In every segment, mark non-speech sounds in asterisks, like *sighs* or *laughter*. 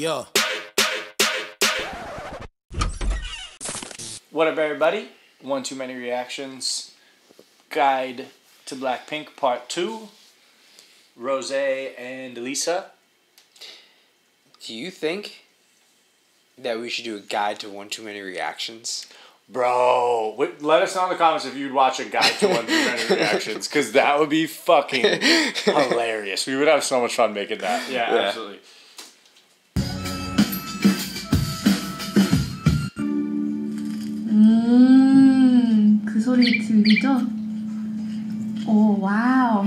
Yo. What up, everybody? One Too Many Reactions Guide to Blackpink Part 2. Rose and Lisa. Do you think that we should do a guide to one too many reactions? Bro, wait, let us know in the comments if you'd watch a guide to One Too Many *laughs* Reactions, because that would be fucking *laughs* hilarious. We would have so much fun making that. Yeah, Yeah. absolutely. 음, 소리 들리죠? 오, 와우.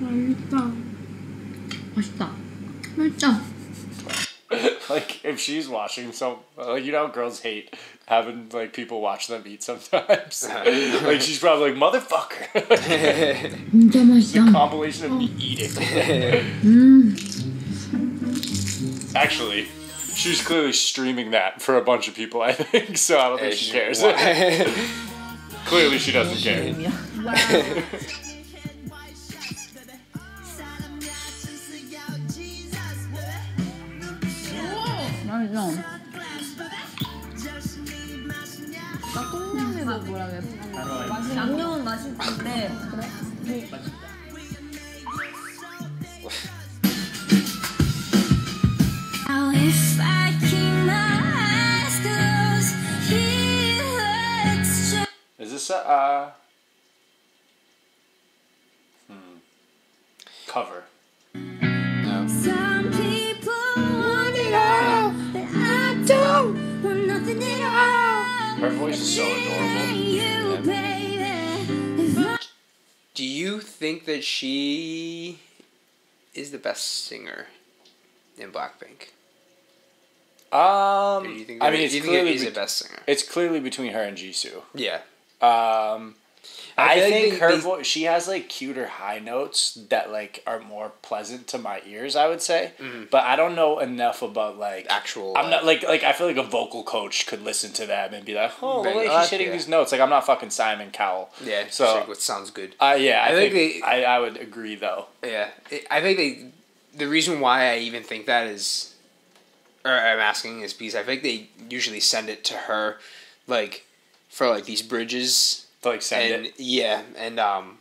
맛있다. 맛있다. 맛있다. *laughs* like if she's watching, so like you know, girls hate having like people watch them eat sometimes. *laughs* *laughs* like she's probably like motherfucker. it's a compilation of me eating. Actually, she's clearly streaming that for a bunch of people. I think so. I don't think she cares. clearly, she doesn't care. 맛있어. 나 똥냥이도 뭐라 그래? 양념은 맛있는데 Now if I keep my eyes closed, he hurts just Is this a, uh. Hmm. Cover. Her voice is so adorable. You, baby. If I Do you think that she is the best singer in Blackpink? Um, do you think I mean, it's clearly be- the best singer? it's clearly between her and Jisoo. Yeah. Um, I, I like think they- her voice. She has like cuter high notes that like are more pleasant to my ears. I would say, but I don't know enough about like Mm-hmm. Actual, I'm not like like I feel like a vocal coach could listen to them and be like, oh, Right, way uh, she's hitting yeah. these notes. Like I'm not fucking Simon Cowell. Yeah. So- So like what sounds good. Uh, yeah, I, I think think, they- I, I would agree though. Yeah, I think they. The reason why I even think that is, or I'm asking is because I think they usually send it to her, like, for like these bridges To like send and it. yeah, and um.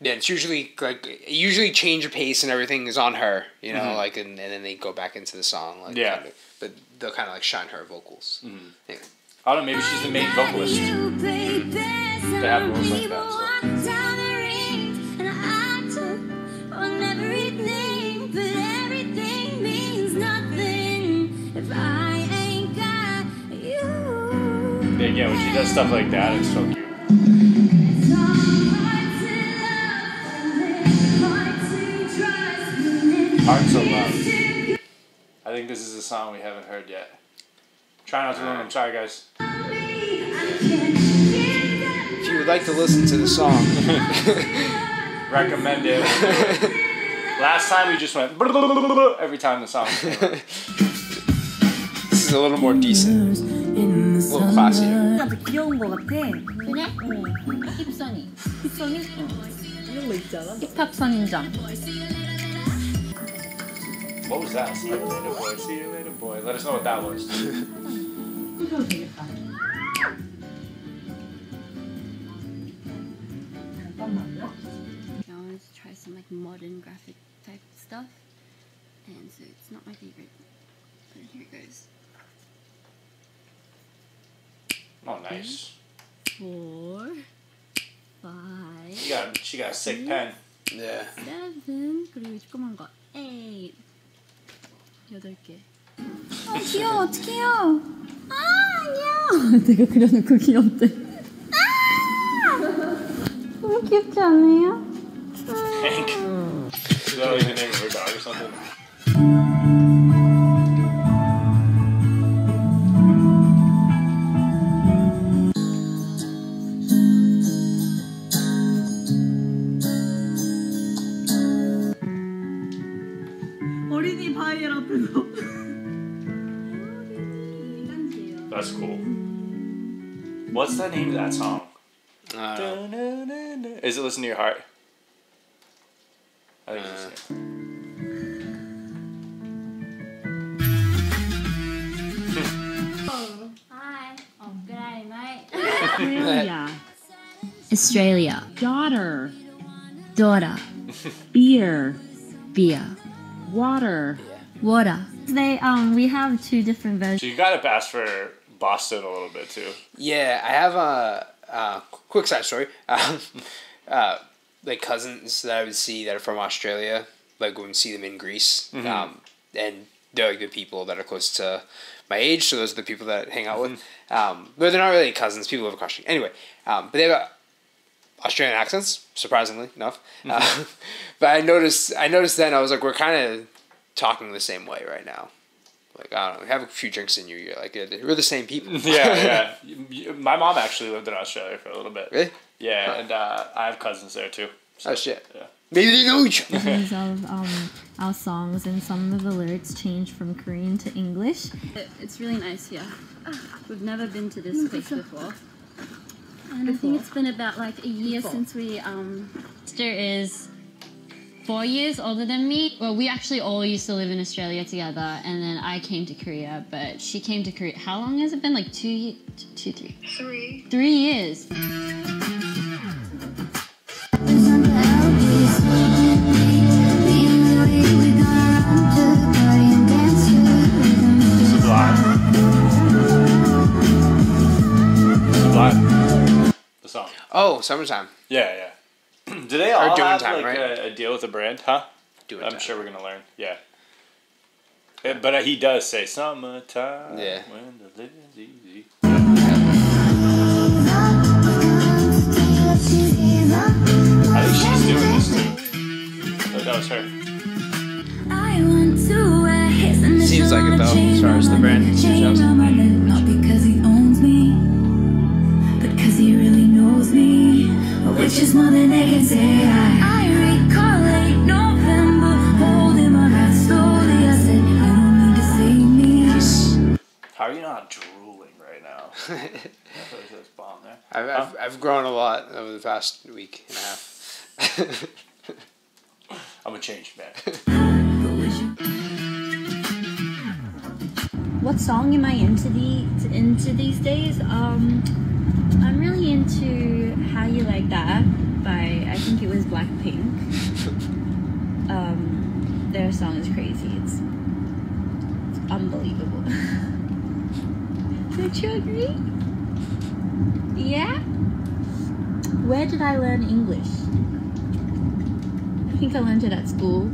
Yeah, it's usually like usually change of pace and everything is on her, you know, Mhm. like and, and then they go back into the song, like Yeah. kind of, but they'll kind of like shine her vocals. Yeah. I don't know. Maybe she's the main vocalist. you, baby. They have rules like that, so. You. Yeah, yeah, when she does stuff like that, it's so cute. Hard to love, and it's hard to trust, and it's Hearts of Love. I think this is a song we haven't heard yet. Try not to ruin. I'm sorry, guys. to me. I can't get that If you would like to listen to the song, *laughs* Recommend it. Last time we just went *laughs* every time the song. *laughs* this is a little more decent, a little classier. 나도 귀여운 거 같아. 그래? 어. 힙선이. 힙선이? 어. 이런 거 있잖아. 힙합 선인장. What was that? See you later, boy. See you later, boy. Let us know what that was. 해줘도 되겠다. 잠깐만요. I wanted to try some like modern graphic type stuff, and so it's not my favorite. But here it goes. Oh, nice. Four, five, She got she got a sick pen. Yeah. seven, 그리고 조그만 거 eight, 여덟 개. 어, 귀여워, 어떡해요. 아, 안녕. 내가 그려놓고 귀엽대. 너무 귀엽지 않아요? Hank. Is that like the name of her dog or something? What's the name of that song? Uh, Is it "Listen to Your Heart"? I think Uh, it's. yeah. Hi. Oh, good day, mate. *laughs* Australia. Australia. Daughter. Daughter. *laughs* Beer. Beer. Water. Water. They um we have two different versions. So you got to pass for Boston a little bit too. Yeah, I have a, a quick side story. *laughs* Um, uh, like cousins that I would see that are from Australia, like when we see them in Greece, um, and they're like the people that are close to my age. So those are the people that I hang out with. Um, but they're not really cousins. People live across. Anyway, um, but they have Australian accents, surprisingly enough. Uh, *laughs* but I noticed, I noticed then I was like, we're kind of talking the same way right now. Like I don't know, have a few drinks in you. You're like we're the same people. *laughs* Yeah, yeah. *laughs* Y- y- My mom actually lived in Australia for a little bit. Really? Yeah, and uh, I have cousins there too. Oh shit. Yeah. Maybe they know each other. Because *laughs* of um, our songs and some of the lyrics change from Korean to English. It's really nice here. *sighs* We've never been to this place before. And I think it's been about like a year since we um sister is four years older than me. Well, we actually all used to live in Australia together, and then I came to Korea. But she came to Korea. How long has it been? Like two, ye- t- two, three, Three. three years. Sublime. Sublime. The song. Oh, summertime. Yeah, yeah. *clears throat* Do they all doing have time, like right? a, a deal with a brand? Huh? Doing I'm time. sure we're gonna learn. Yeah. Uh, But uh, he does say summertime. Yeah. When the living's easy. I think she's doing this too. Oh, that was her. Seems like it, though, as far as the brand goes. Which is more than they can say. I, I recall late November, holding my breath slowly. I said, You don't need to save me. How are you not drooling right now? That's what bomb there. I've, I've, I've grown a lot over the past week and a half. *laughs* I'm a changed man. *laughs* What song am I into the into these days? Um, I'm really into "How You Like That" by I think it was Blackpink. Um, their song is crazy. It's, it's unbelievable. *laughs* Don't you agree? Yeah. Where did I learn English? I think I learned it at school.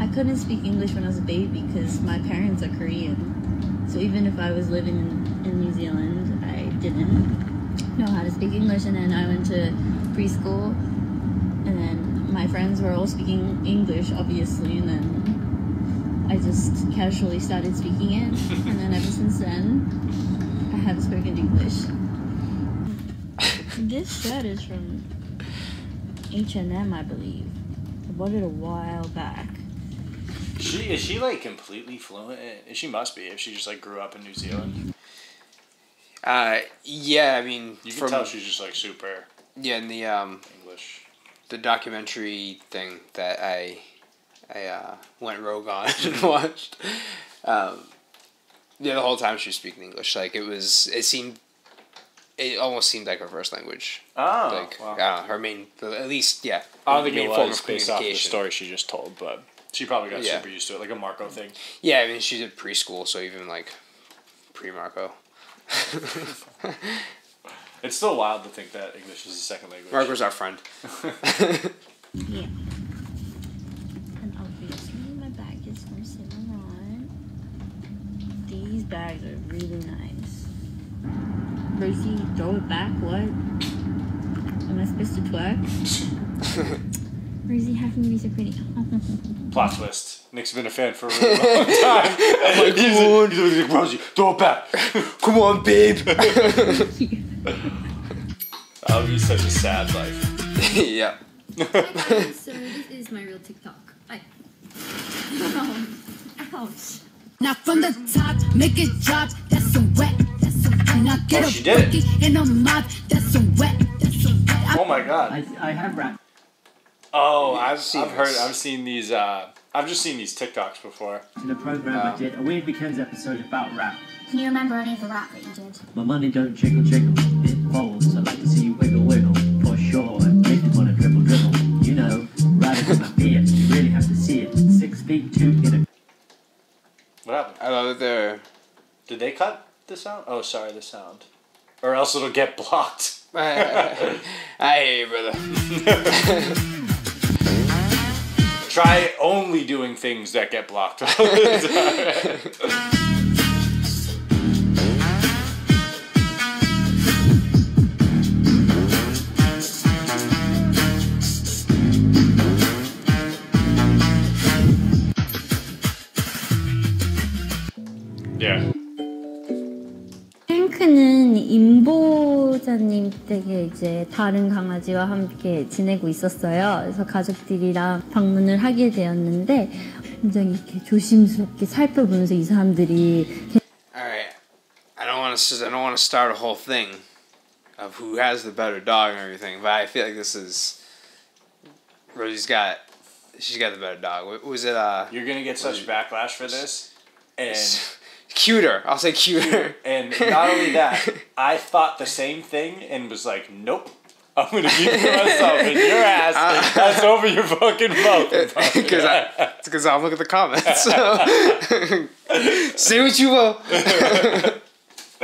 I couldn't speak English when I was a baby because my parents are Korean. So even if I was living in, in New Zealand, I didn't know how to speak English. And then I went to preschool, and then my friends were all speaking English, obviously. And then I just casually started speaking it. *laughs* and then ever since then, I have spoken English. this shirt is from H&M, I believe. I bought it a while back. She is she like completely fluent? She must be if she just like grew up in New Zealand. Uh, yeah, I mean, You can from tell she's just like super yeah, in the um English. the documentary thing that I I uh, went rogue on *laughs* and watched. Um, yeah, the whole time she was speaking English. Like it was, it seemed, it almost seemed like her first language. Oh, like wow. I her main, at least yeah. I don't think main it was based off the story she just told, but she probably got Yeah. super used to it, like a Marco thing. Yeah, I mean she's in preschool, so even like pre Marco. *laughs* It's still wild to think that English is a second language. Marco's our friend. *laughs* Yeah. And obviously my bag is from Saint Laurent. These bags are really nice. Rosie, throw it back, what? Am I supposed to twerk? *laughs* Rosie, how can you be so pretty? Plot twist. Nick's been a fan for a really long time. *laughs* he's, he's, he's like, Rosie, throw it back. *laughs* Come on, babe. *laughs* Oh, he's such a sad life. yeah. so this is my real TikTok. I Ouch. Now from the top, make it drop. That's a wet. That's a wet. Now Oh, she did it. Oh my god. I, I have rap. Oh, I've, I've heard. I've seen these, uh, I've just seen these TikToks before. In a program Oh. I did, a Weird Weekends episode about rap. Can you remember any of the rap that you did? My money don't jiggle jiggle, it folds. I like to see you wiggle wiggle, for sure. I make me wanna dribble dribble. You know, right in my beard. You really have to see it. Six feet two in a What happened? I love that they're. Did they cut the sound? Oh, sorry, the sound. Or else it'll get blocked. *laughs* I hear you, brother. *laughs* Try only doing things that get blocked. yeah. 핑크는 임보 자님 댁에 이제 다른 강아지와 함께 지내고 있었어요. 그래서 가족들이랑 방문을 하게 되었는데 굉장히 이렇게 조심스럽게 살펴보면서 이 사람들이 All right, I don't want to. I don't want to start a whole thing of who has the better dog and everything, but I feel like this is. Rosie's got. She's got the better dog. Wa- Was it uh? You're gonna get such backlash for this. And Cuter. I'll say cuter. and not only that, *laughs* I thought the same thing and was like, nope. I'm gonna keep myself in your ass. Uh, That's over your fucking mouth. *laughs* Because I, because I'm looking at the comments. So. *laughs* Say what you will.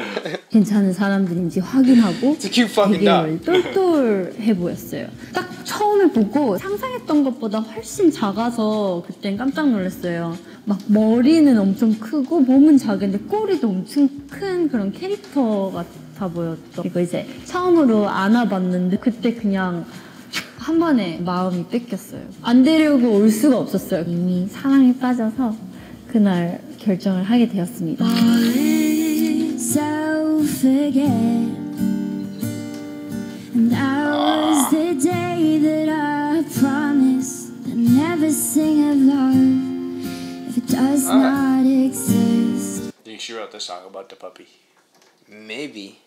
*laughs* 괜찮은 사람들인지 확인하고 It's a cute fucking dog. 되게 똘똘해 보였어요. 딱 처음에 보고 상상했던 것보다 훨씬 작아서 그땐 깜짝 놀랐어요. 막 머리는 엄청 크고 몸은 작은데 꼬리도 엄청 큰 그런 캐릭터 같아 보였죠. 그리고 이제 처음으로 안아봤는데 그때 그냥 한 번에 마음이 뺏겼어요. 안 데려고 올 수가 없었어요. 이미 사랑에 빠져서 그날 결정을 하게 되었습니다. So forget. And that was the day that I promised I'd never sing of love if it does not exist. think she wrote the song about the puppy. Maybe.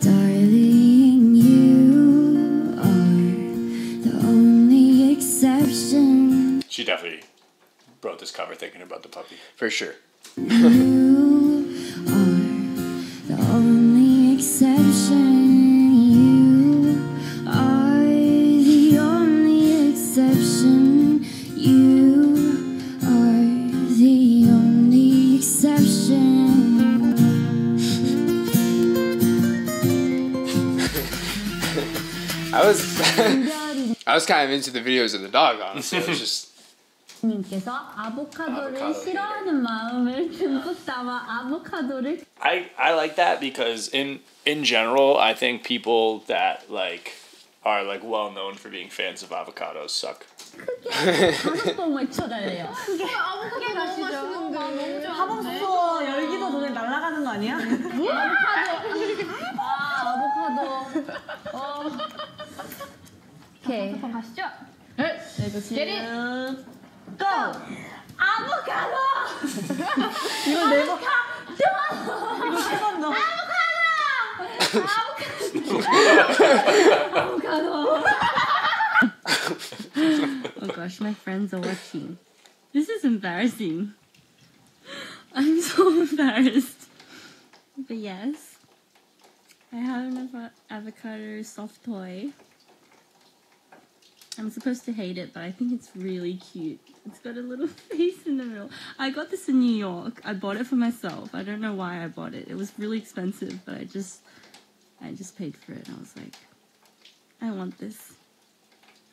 Darling, you are the only exception. She definitely wrote this cover thinking about the puppy. For sure. *laughs* was kind of into the videos of the dog, honestly. It was *laughs* just. I, I like that because in in general I think people that like are like well known for being fans of avocados suck. *laughs* *laughs* 다섯 번 외쳐달래요. 그게 너무 맛있는 거 너무 좋아. 하버스 열기도 전에 날아가는 거 아니야? 아 아보카도. 어. 오케이. 한번 가시죠. Get it? 고! 아보카도! 이거 네 번. 이거 세 번 더. Oh gosh, my friends are watching. This is embarrassing. I'm so embarrassed. But yes, I have an avo- avocado soft toy. I'm supposed to hate it, but I think it's really cute. It's got a little *laughs* face in the middle. I got this in New York. I bought it for myself. I don't know why I bought it. It was really expensive, but I just I just paid for it and I was like, I want this.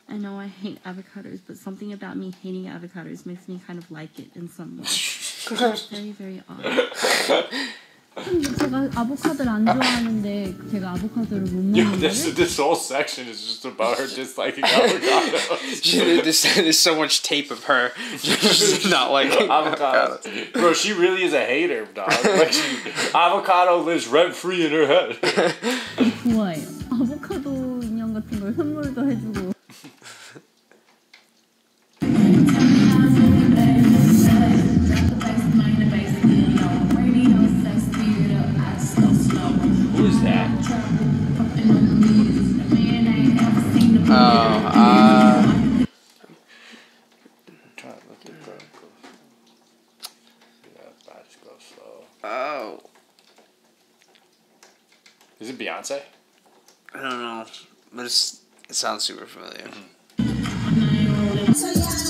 I know I hate avocados, but something about me hating avocados makes me kind of like it in some way. *laughs* Very, very odd. *laughs* 제가 아보카도를 안 좋아하는데 제가 아보카도를 못 Yo, 먹는 this 거를 this whole section is just about her disliking avocados. there's, there's so much tape of her just not liking *laughs* Avocados. Bro, she really is a hater, dog. Like she, avocado lives rent free in her head. Sounds super familiar. Good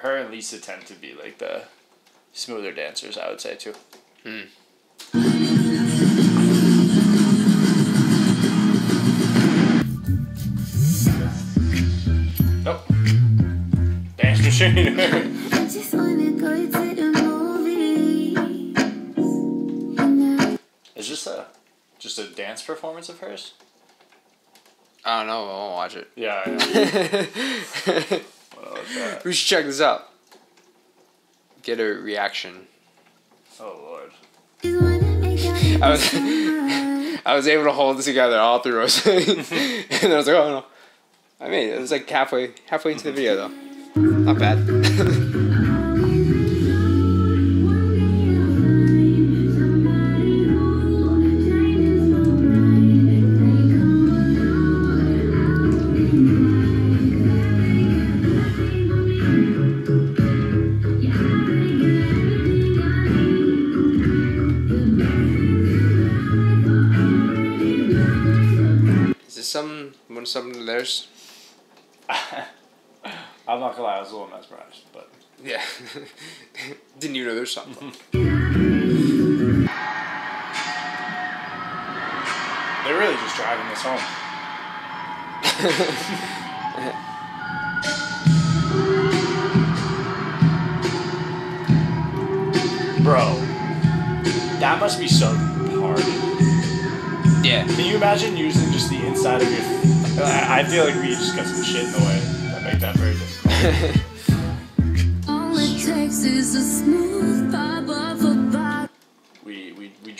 her her and Lisa tend to be like the smoother dancers, I would say too. Hmm. Nope. Dance machine. *laughs* just wanna go to the movies. And I Is this a just a dance performance of hers? I don't know. I won't watch it. Yeah, yeah. What was that? *laughs* we should check this out. Get a reaction. Oh lord. just wanna make out with I was. *laughs* I was able to hold it together all through Rose, *laughs* and I was like, oh no, I made it. It was like halfway halfway into the video though. Not bad. Didn't even know there's something. they're really just driving this home. Bro, that must be so hard. yeah. Can you imagine using just the inside of your? I I feel like we just got some shit in the way that make that very difficult. *laughs*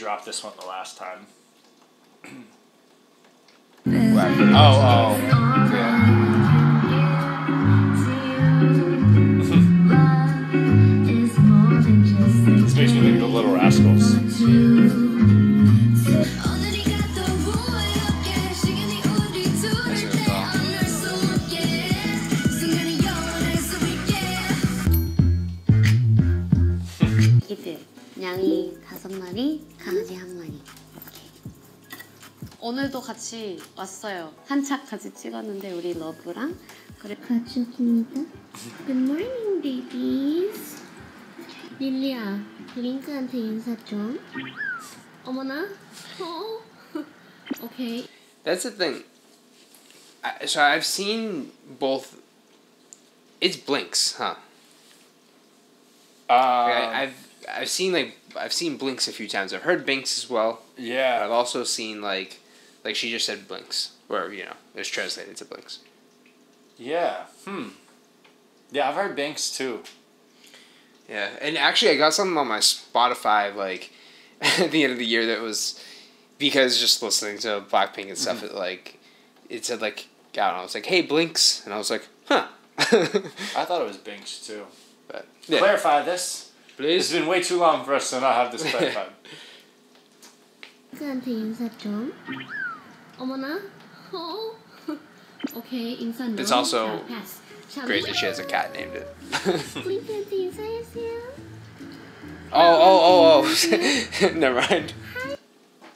dropped this one the last time. Oh, oh. Yeah. This makes me think of the Little Rascals. 다섯 마리, 강아지 한 마리. 이렇게. 오늘도 같이 왔어요. 한착 같이 찍었는데 우리 러브랑 그래 가족입니다. Good morning, babies. 릴리야, 링크한테 인사 좀. 어머나. 어. 오케이. That's the thing. I, so I've seen both. It's Blinks, huh? Uh, I, I've I've seen like I've seen Blinks a few times. I've heard Binks as well. But I've also seen like like she just said Blinks, where you know it's translated to Blinks. yeah. Hmm. Yeah, I've heard Binks too. Yeah, and actually, I got something on my Spotify like *laughs* at the end of the year that was because just listening to Blackpink and stuff. It like it said like God, I don't know. It's like hey Blinks, and I was like huh. *laughs* I thought it was Binks too. but yeah, Clarify this It's please. been way too long for us to not have this clarified. 링크한테 인사 좀. 어머나. 어. 오케이 인사 너. It's also 자, pass. 자, Great that she has a cat named it. *laughs* 링크한테 인사해주세요. Oh, oh, oh, oh. *laughs* Never mind.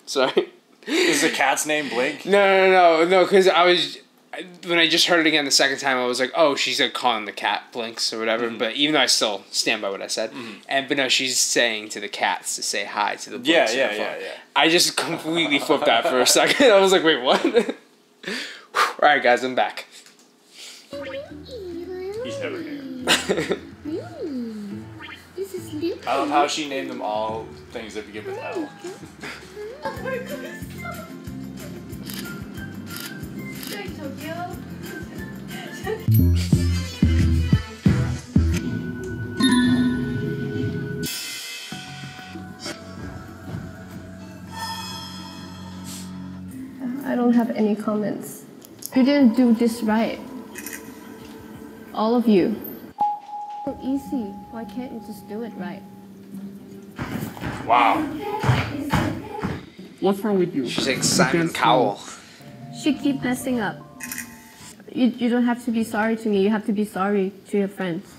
Sorry. Is the cat's name Blink? No, no, no, no, because I was. I- When I just heard it again the second time, I was like, "Oh, she's like calling the cat Blinks or whatever." Mm-hmm. But even though I still stand by what I said, and but no, she's saying to the cats to say hi to the Blinks. Yeah, yeah, yeah, yeah. I just completely flipped that for a second. *laughs* I was like, "Wait, what?" *laughs* All right, guys, I'm back. He's never here. *laughs* This is Luke. I love how she named them all things that begin with L. I don't have any comments. You didn't do this right. All of you. So easy. Why can't you just do it right? Wow. What's wrong with you? She's like Simon Cowell. She keep messing up. You, you don't have to be sorry to me. You have to be sorry to your friends.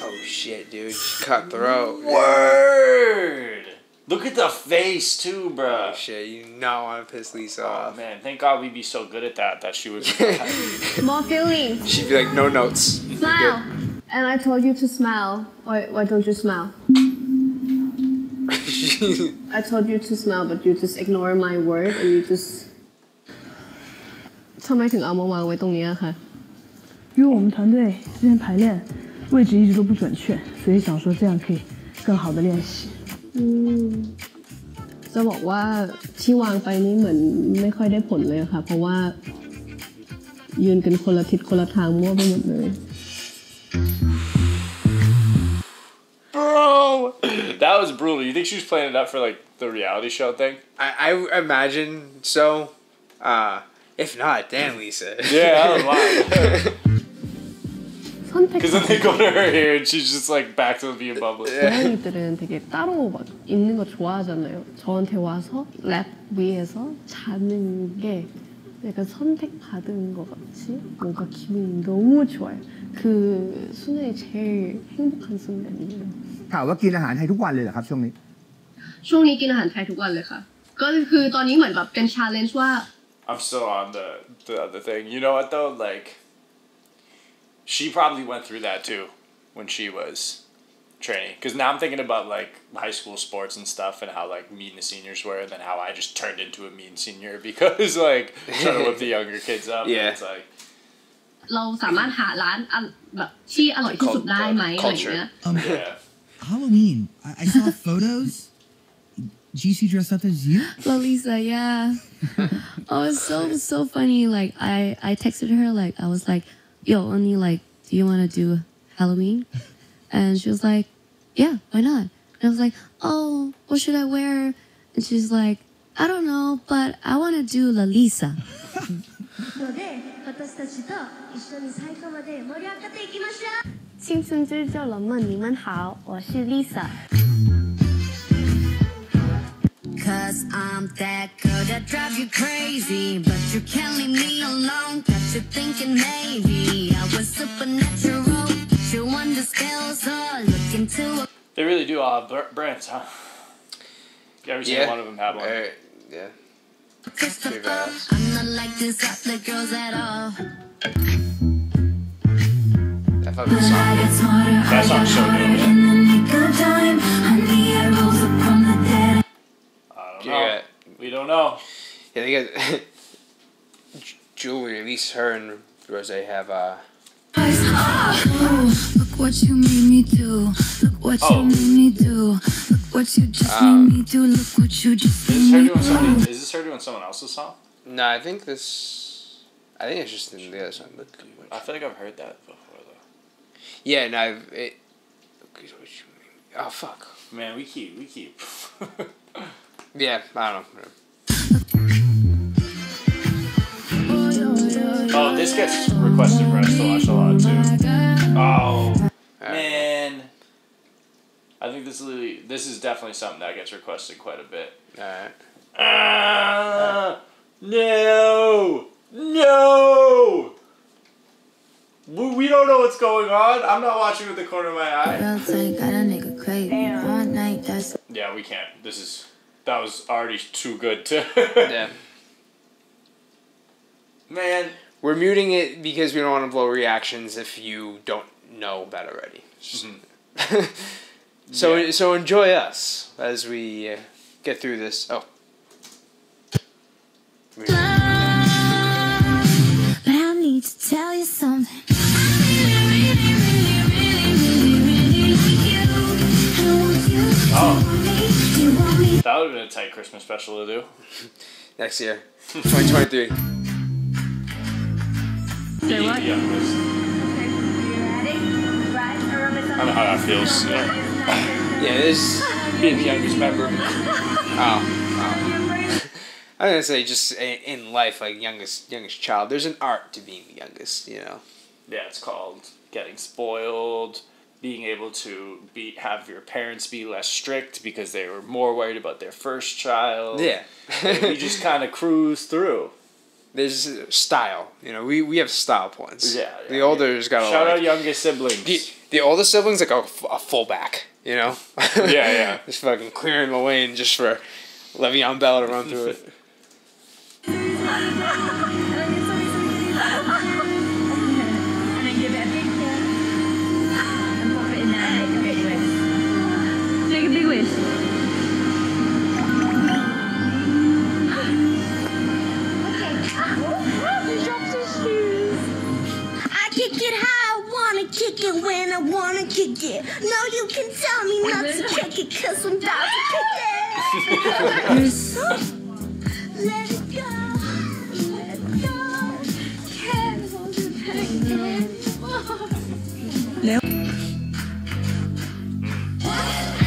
Oh shit, dude. Cutthroat. Word. Look at the face too, bro. Oh bruh. shit, you not want to piss Lisa Oh off. man, thank God we'd be so good at that that she would. *laughs* More feelings. She'd be like, no notes. Smile. And I told you to smile. Why, why don't you smile? *laughs* I told you to smile, but you just ignore my word and you just ทำไมถึงเอามาวางไว้ตรงนี้อะคะ 因为我们团队之前排练位置一直都不准确，所以想说这样可以更好的练习。 อืมจะบอกว่าที่วางไปนี่เหมือนไม่ค่อยได้ผลเลยค่ะ เพราะว่า ยืนกันคนละทิศคนละทางมั่วไปหมดเลย Bro, that was brutal. You think she was playing it up for like the reality show thing? I, I imagine so. Uh, if not, damn Lisa. Yeah, I don't lie. 선택 Because then they go to her here and she's just like back to being bubbly. 고양이들은 되게 따로 막 있는 거 좋아하잖아요. 저한테 와서 랩 위에서 자는 게 약간 선택받은 것 같이 뭔가 기분이 너무 좋아요. 그 순간이 제일 행복한 순간이에요. ข่าวว่ากินอาหารไทยทุกวันเลยเหรอครับช่วงนี้ ช่วงนี้กินอาหารไทยทุกวันเลยค่ะ ก็คือตอนนี้เหมือนแบบเป็น challenge ว่า I'm still on the the other thing. You know what though? Like, she probably went through that too when she was training. Because now I'm thinking about like high school sports and stuff and how like mean the seniors were, and then how I just turned into a mean senior *laughs* because like trying to whip the younger kids up. and Yeah. It's like เราสามารถหาร้านอันแบบที่อร่อยที่สุดได้ไหมอะไรอย่างเงี้ย Um, yeah. Halloween. I, I saw photos. *laughs* GC dressed up as you. *laughs* Lalisa, yeah. oh, it's so so funny. Like I I texted her like I was like, "Yo, Oni, like, do you want to do Halloween?" And she was like, "Yeah, why not?" And I was like, "Oh, what should I wear?" And she's like, "I don't know, but I want to do Lalisa." *laughs* ので私たちと一緒に最後まで盛り上がっていきましょう青春之救了们，你们好，我是 Lisa。 Cause I'm that girl that drive you crazy But you can't leave me alone Got you thinking maybe I was supernatural Put you on the scale so look into a They really do all have brands, huh? Every single Yeah. one of them have one. Uh, yeah. crystal Pretty ball badass. I'm not like these other girls at all I thought this song. That song's so good. Know. got- We don't know. Yeah, they got *laughs* Julie. At least her and Rose have uh. Oh, look what you made me do. Look what Oh. you made me do. Look what you just Um, made me do. Look what you just Is made me do. Is this her doing someone else's song? No, I think this. I think it's just in the other song. Look what I feel like I've heard that before though. Yeah, no, I've- it. look at what you mean. Oh fuck. Man, we keep we keep. *laughs* Yeah, I don't know. oh, this gets requested for us to watch a lot too. Oh man, I think this really this is definitely something that gets requested quite a bit. Alright. Ah, no, no. We we don't know what's going on. I'm not watching with the corner of my eye. Real tight, got a nigga crazy. All night, that's Yeah, we can't. This is that was already too good to. *laughs* Yeah. Man, We're muting it because we don't want to blow reactions if you don't know that already. *laughs* so Yeah. so enjoy us as we uh, get through this. Oh. But I need to tell you something. Tight Christmas special to do. *laughs* Next year, 2023. Say what? Yeah, this- I don't know how that feels. You know, Yeah, this. being the youngest member. *laughs* Oh, oh. I'm gonna say just in, in life, like youngest youngest child. There's an art to being the youngest. You know. Yeah, it's called getting spoiled. Being able to be have your parents be less strict because they were more worried about their first child. Yeah. you just *laughs* kind of cruise through. There's style. You know, we, we have style points. Yeah, The yeah, older's got a Shout like, out youngest siblings. the, the older siblings like a, a fullback. You know. Yeah, yeah. *laughs* just fucking clearing the lane just for Le'Veon Bell to run through it. *laughs* it when I wanna kick it. No, you can tell me not to kick it, cause I'm down to kick it. *laughs* So. Let it go. Let it go. Can't hold it back anymore.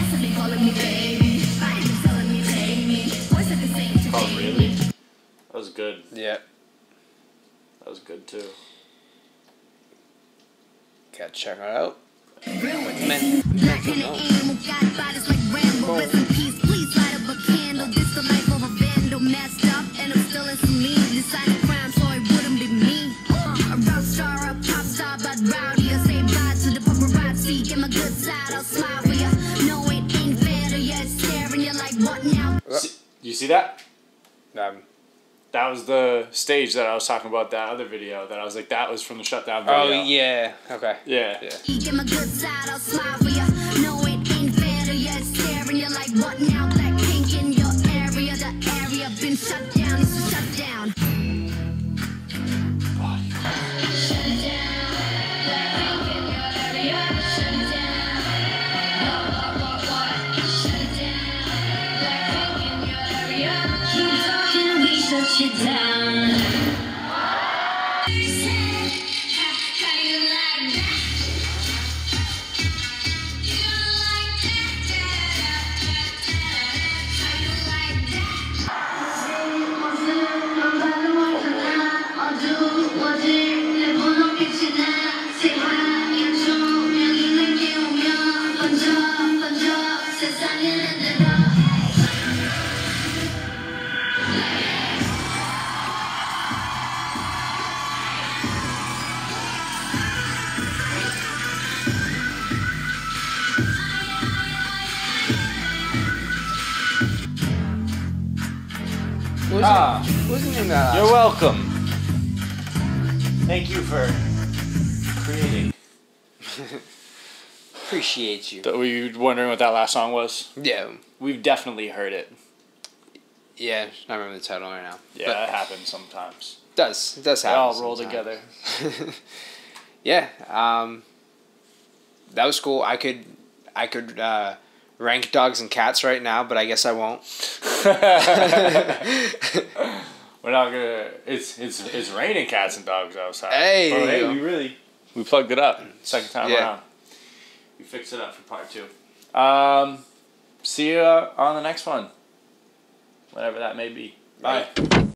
Somebody calling me baby. Body telling me take me. Voice at the same Oh, really? That was good. Yeah. That was good too. Gotta check it out. Black and the animal got bodies like Rambo. Rest in peace, please light up a candle. This the life of a vandal, messed up, and I'm still in some mean. Decided crime, so it wouldn't be me. A rock star, a pop star, but rowdy. I say bye to the paparazzi. Get my good side, I'll smile for ya. No, it ain't fair to ya. It's staring you like what now? See, you see that? Um, That was the stage that I was talking about that other video that I was like that was from the shutdown oh, video. oh yeah. Okay. Yeah. Yeah. Get What was, Ah. was the name that? You're welcome. Thank you for creating. *laughs* Appreciate you. Were you wondering what that last song was? Yeah. We've definitely heard it. Yeah. I remember the title right now. Yeah, that happens sometimes. It does. It does They happen. all roll sometimes. together. *laughs* yeah. Um, that was cool. I could, I could uh, rank dogs and cats right now, but I guess I won't. *laughs* We're not gonna. It's it's it's raining cats and dogs outside. Hey, But hey, we really we plugged it up second time Yeah. around. We fixed it up for part two. Um, see you on the next one, whatever that may be. Bye.